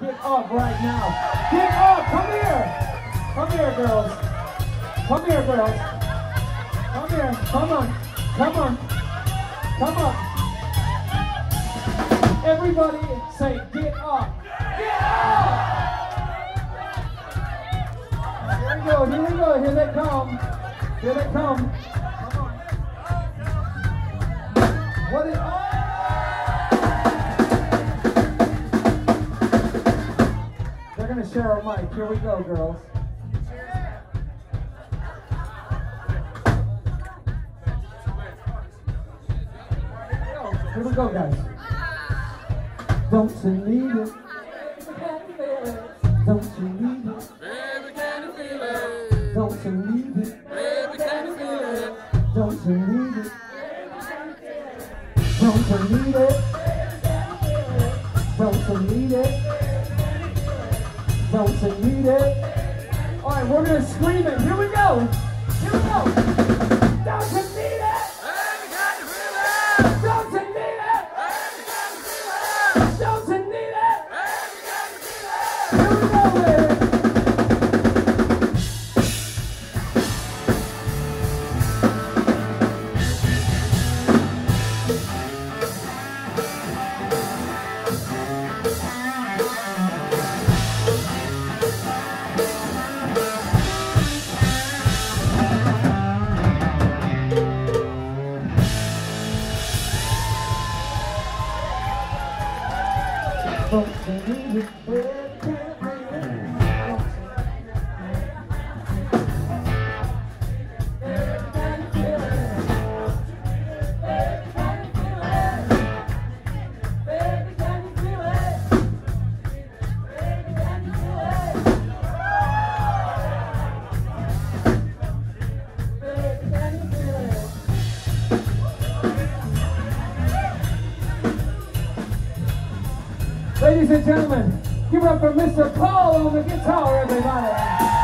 get up right now. Get up! Come here! Come here, girls. Come here, girls. Come here. Come on. Come on. Come on. Everybody say, get up. Get up! Here we go, here we go, here they come. Here they come. Come on. What is, oh! Share a mic. Here we go, girls. Here we go, guys. Don't you need it? Don't you need it? Need it? All right, we're gonna scream it. Here we go. Here we go. Don't need it? Need it? Need it? Here we go, Don't you need? Ladies and gentlemen, give it up for Mr. Paul on the guitar, everybody.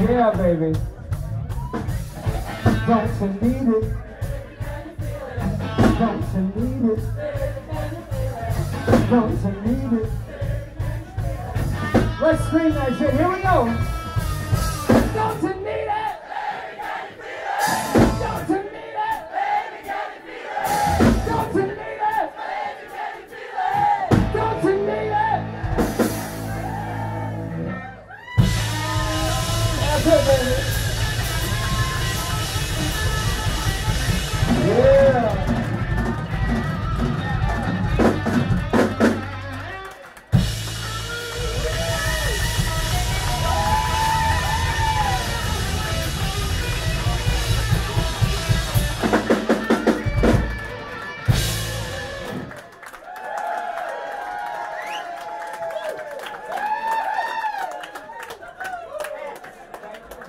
Yeah, baby. Don't you need it? Don't you need it? Don't you need it? Let's scream that shit. Here we go.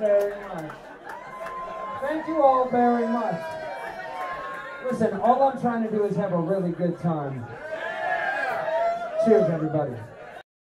Very much. Thank you all very much. Listen, all I'm trying to do is have a really good time. Cheers, everybody.